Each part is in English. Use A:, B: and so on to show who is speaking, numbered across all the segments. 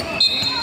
A: Put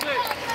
A: 对。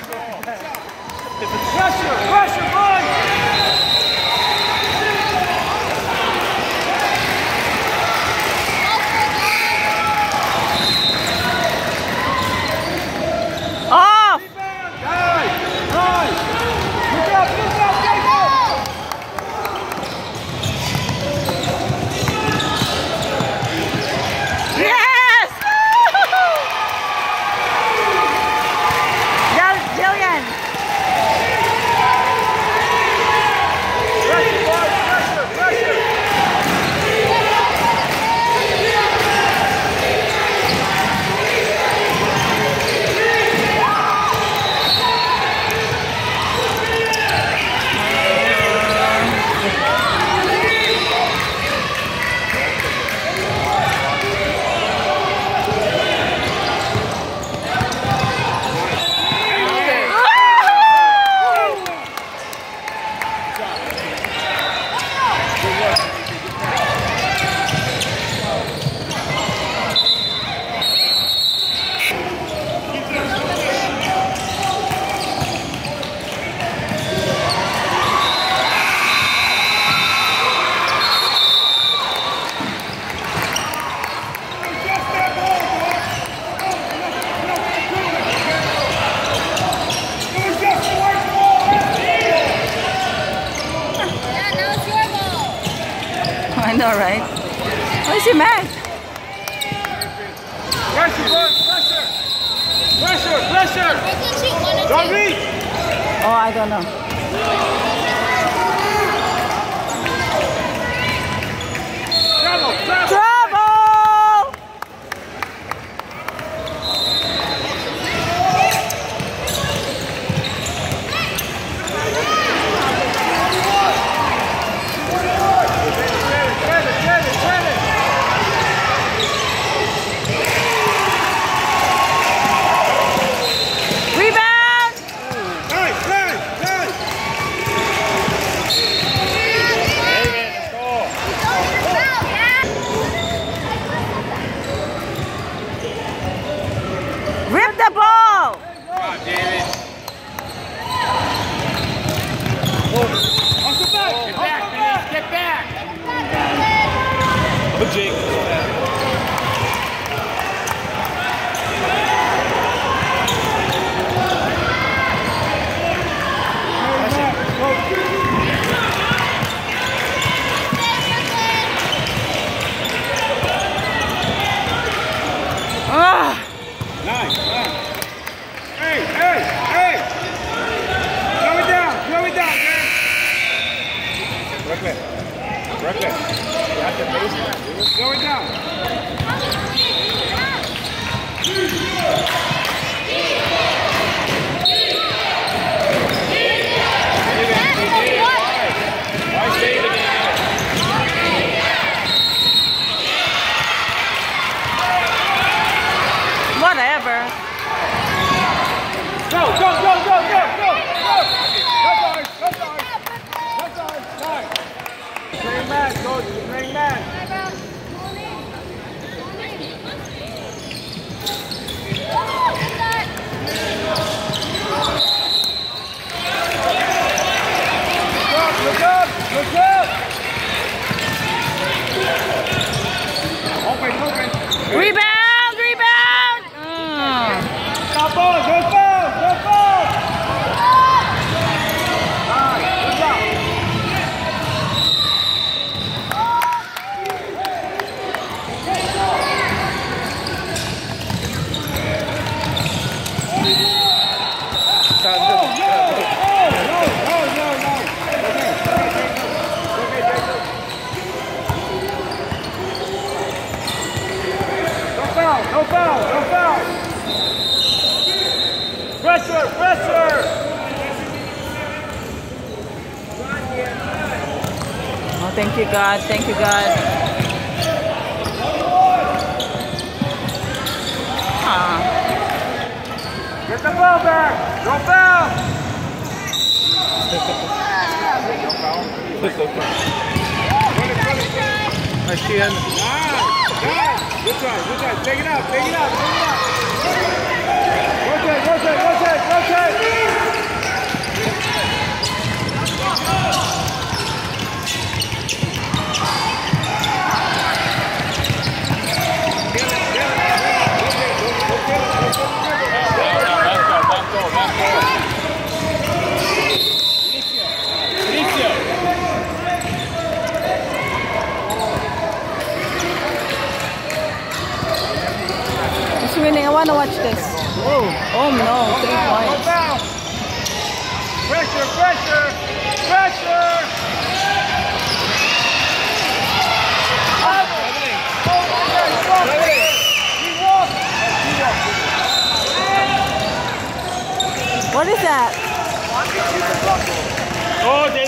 A: Pressure, pressure, boys.
B: Why is he?
A: Pressure, boys, pressure. Pressure, pressure. Don't reach.
B: Oh, I don't know.
A: Travel, travel.
B: Trouble!
A: Get it, get it, get it.
B: Rebound!
A: Nice, nice, nice. David, let's go.
B: Rip the ball!
C: Come on, David.
A: Off the back,
C: Get
A: off
C: back,
A: the back.
C: Denise. Get back. Oh, Jake.
B: Ah!
A: Nice, nice. Hey, hey, hey. Slow it down, slow it down, man.
C: Brooklyn. Brooklyn. You have dude.
A: Slow it down. Foul, no foul, no foul. Pressure, pressure.
B: Oh, thank you, God. Thank you, God. Ah.
A: Get the ball back. No foul.
C: Nice,
A: Nice. Good good. Take it out, take it out, take it out.
B: Winning. I want to watch this. Oh, oh no. Three points.
A: Pressure, pressure, pressure. Up. Okay, stop. He walked. He walked.
B: What is that?
C: Oh.